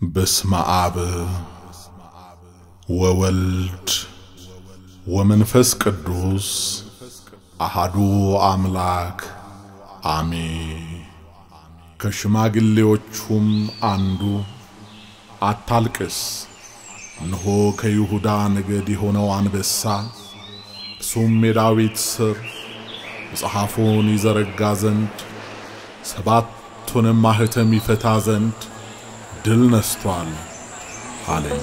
በስመ አብ ወወልድ ወመንፈስ ቅዱስ አሃዱ አምላክ አሜን። ከሽማግሌዎቹም አንዱ አታልቅስ፣ እነሆ ከይሁዳ ነገድ የሆነው አንበሳ እርሱም የዳዊት ሥር መጽሐፉን ይዘረጋ ዘንድ ሰባቱንም ማኅተም ይፈታ ዘንድ ድል ነስቷል አለኝ።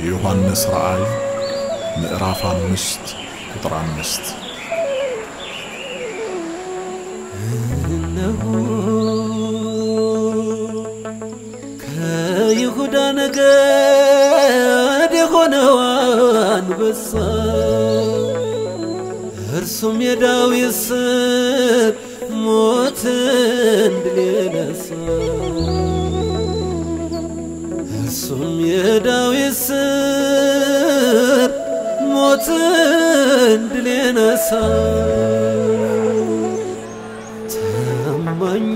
የዮሐንስ ራእይ ምዕራፍ አምስት ቁጥር አምስት እነሆ ከይሁዳ ነገድ የሆነው አንበሳ እርሱም የዳዊት ሥር ሞትን ድል የነሣ እርሱም የዳዊት ሥር ሞትን ድል የነሣ ታማኙ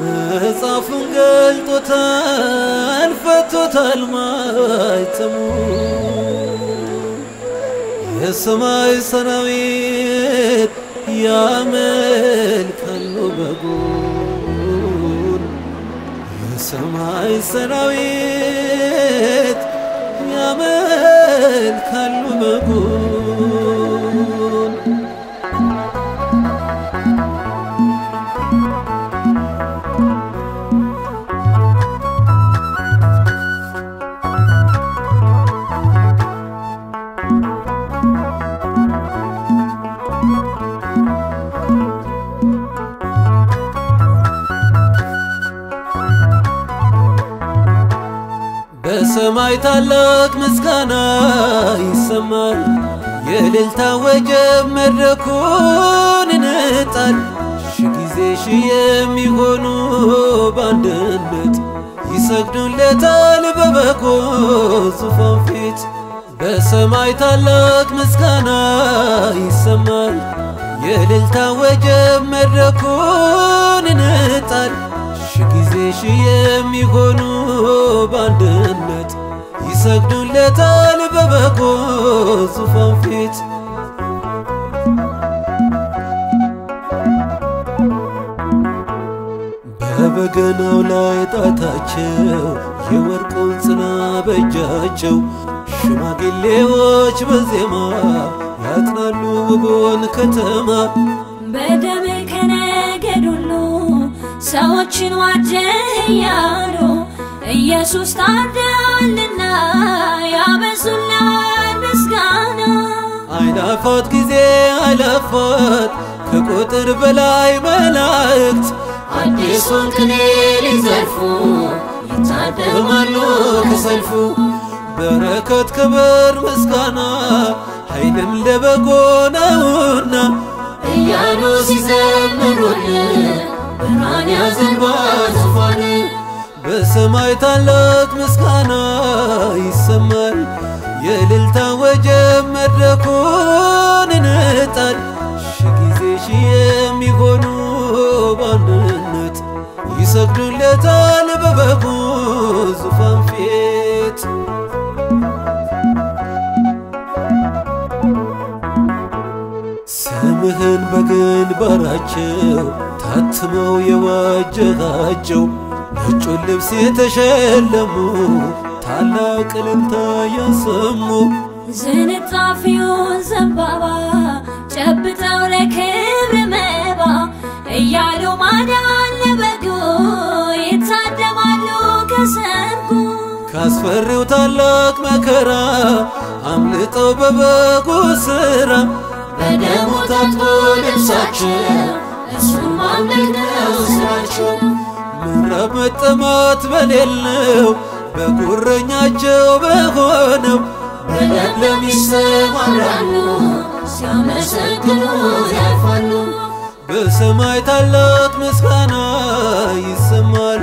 መጽሐፉን ገልጦታል፣ ፈቶታል ማኅተሙ። የሰማይ ሰራዊት ያመልካሉ በጉን የሰማይ ሰራዊት ያመልካሉ በሰማይ ታላቅ ምስጋና ይሰማል። የእልልታ ወጀብ መድረኩን ይነጣል። ሺ ጊዜ ሺ የሚሆኑ በአንድነት ይሰግዱለታል በበጎ ዙፋን ፊት። በሰማይ ታላቅ ምስጋና ይሰማል። የእልልታ ወጀብ መድረኩን ይነጣል። ሺ ጊዜ ሺ የሚሆኑ በአንድነት ይሰግዱለታል በበጎ ዙፋን ፊት። በበገናው ላይ ጣታቸው የወርቁን ጽና በእጃቸው ሽማግሌዎች በዜማ ያጥናሉ ውቡን ከተማ በደም ከነገድ ሁሉ ሰዎችን ዋጀህ እያሉ ኢየሱስ ታርደዋልና ያበዙላል ምስጋና። አይላፋት ጊዜ አይላፋት ከቁጥር በላይ መላእክት። አዲሱን ቅኔ ሊዘርፉ ይታደማሉ ከሰልፉ? በረከት ክብር ምስጋና ኃይልም ለበጎ ነውና። እያሉ ሲዘምሩልን ብርሃን ያዘንባል በሰማይ ታላቅ ምስጋና ይሰማል። የእልልታ ወጀብ መድረኩን ይነጣል። ሺ ጊዜ ሺ የሚሆኑ በአንድነት ይሰግዱለታል በበጉ ዙፋን ፊት። ስምህን በግንባራቸው ታትመው የዋጀሃቸው ነጩን ልብስ የተሸለሙ ታላቅ እልልታ ያሰሙ ዝንጣፊውን ዘንባባ ጨብጠው ለክብር መባ እያሉ ማዳን ለበጎ ይታደማሉ ከሰርጉ ካስፈሪው ታላቅ መከራ አምልጠው በበጉ ሥራ በደሙ ታጥቦ ልብሳቸው እሱን ማምለክ ነው ስራቸው። ምዕራብ መጠማት በሌለው በጉረኛቸው በሆነው በለምለም ይሰማራሉ ሲያመሰግኑ ያልፋሉ። በሰማይ ታላቅ ምስጋና ይሰማል።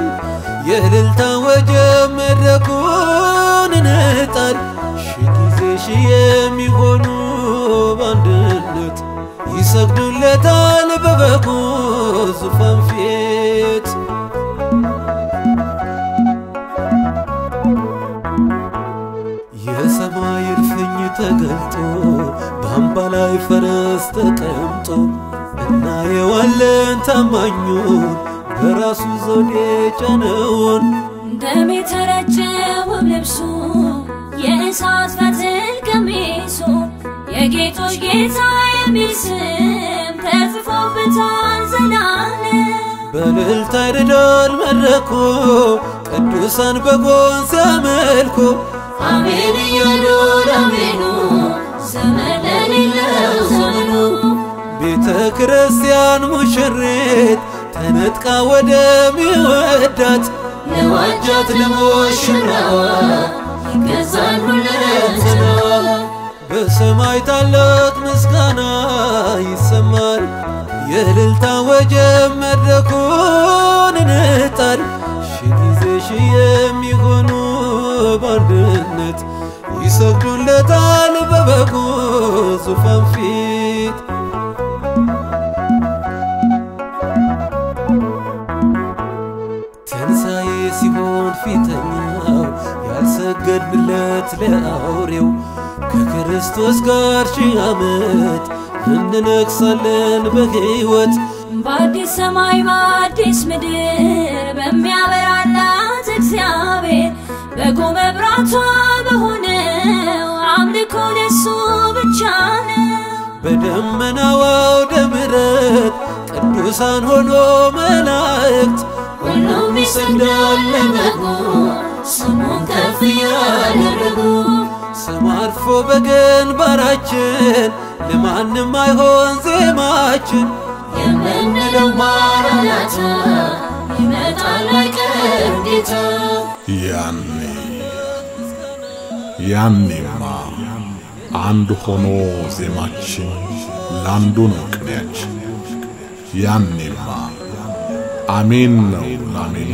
የእልልታ ወጀብ መድረኩን ይነጣል። ሺ ጊዜ ሺ የሚሆኑ በአንድነት ይሰግዱለታል በበጉ ዙፋን ፊት በአምባ ላይ ፈረስ ተቀምጦ እናየዋለን ታማኙን በራሱ ዘውድ የጫነውን ደም የተረጨው ልብሱ የእሳት ፈትል ቀሚሱ የጌቶች ጌታ የሚል ስም ተጽፎበታል ዘላለም። በእልልታ ይርዳል መድረኩ ቅዱሳን በጎን ሲያመልኩ አሜን እያሉ ላሜኑ ዘመን ለሌለው ዘመኑ ቤተ ክርስቲያን ሙሽሪት ተነጥቃ ወደሚወዳት ለዋጃት ለሙሽራዋ በሰማይ ታላቅ ምስጋና ይሰማል። የእልልታ ወጀብ መድረኩን እንጣል። ሺ ጊዜ ሺ የሚሆኑ በአንድነት ይሰግዱለታል በበጉ ዙፋን ፊት። ትንሣኤ ሲሆን ፊተኛው ያልሰገድንለት ለአውሬው ከክርስቶስ ጋር ሺህ ዓመት እንነግሳለን በሕይወት በአዲስ ሰማይ በአዲስ ምድር በሚያበራላት እግዚአብሔር በጎ መብራቷ በሆነው በደመናው አውደ ምሕረት ቅዱሳን ሆኖ መላእክት ሁሉም ይሰግዳል ስሙን ከፍ እያደረጉ ስም አርፎ በግንባራችን ለማንም አይሆን ዜማችን የምንለው ማራናታ ይመጣል አይቀርም ጌታ። ያኔ ያኔማ አንድ ሆኖ ዜማችን ለአንዱ ነው ቅኔያችን። ያኔማ አሜን ነው ላሜኑ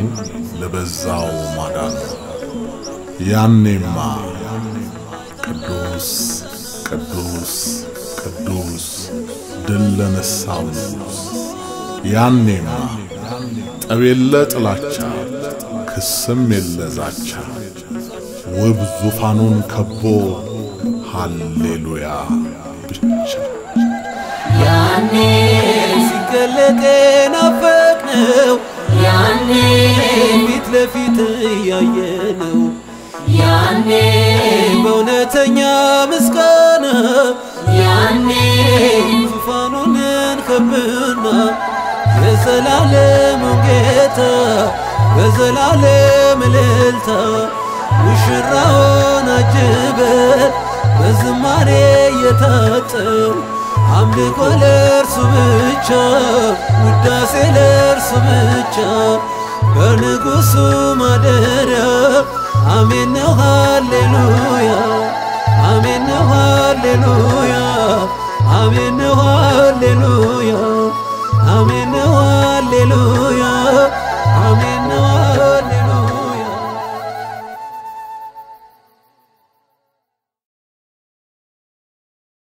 ለበዛው ማዳኑ። ያኔማ ቅዱስ ቅዱስ ቅዱስ ድል ለነሳው ያኔማ ጠብ የለ ጥላቻ ክስም የለ ዛቻ ውብ ዙፋኑን ከቦ ሃሌሉያ። ብቻ ያኔ ሲገለጥ ናፈቅነው ያኔ ፊት ለፊት እያየነው ያኔ በእውነተኛ ምስጋና ያኔ ዙፋኑን እንከብና የዘላለሙን ጌታ በዘላለም እልልታ ሙሽራውን አጅበን በዝማሬ እየታጠን አምልኮ ለእርሱ ብቻ ውዳሴ ለእርሱ ብቻ በንጉሡ ማደሪያ። አሜን ነው ሃሌሉያ አሜን ነው